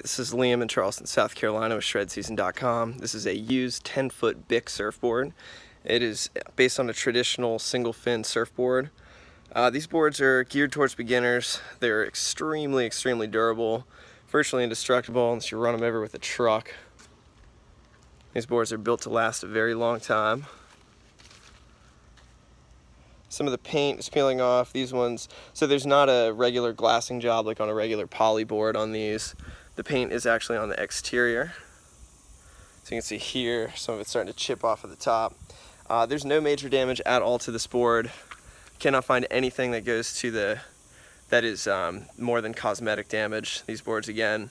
This is Liam in Charleston, South Carolina with ShredSeason.com. This is a used 10-foot Bic surfboard. It is based on a traditional single-fin surfboard. Uh, these boards are geared towards beginners. They're extremely, extremely durable, virtually indestructible unless you run them over with a truck. These boards are built to last a very long time. Some of the paint is peeling off. These ones, so there's not a regular glassing job like on a regular poly board on these. The paint is actually on the exterior. So you can see here, some of it's starting to chip off of the top. Uh, there's no major damage at all to this board. Cannot find anything that goes to the, that is um, more than cosmetic damage. These boards, again,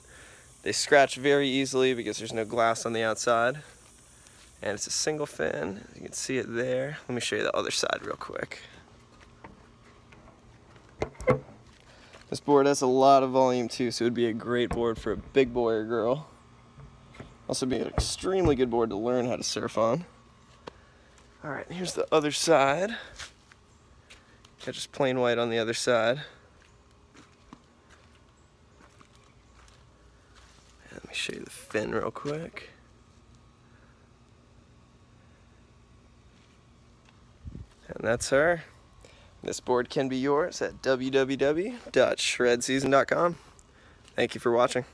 they scratch very easily because there's no glass on the outside. And it's a single fin, you can see it there. Let me show you the other side real quick. This board has a lot of volume too, so it would be a great board for a big boy or girl. Also be an extremely good board to learn how to surf on. All right, here's the other side. Got just plain white on the other side. Let me show you the fin real quick. And that's her. This board can be yours at www.shredseason.com. Thank you for watching.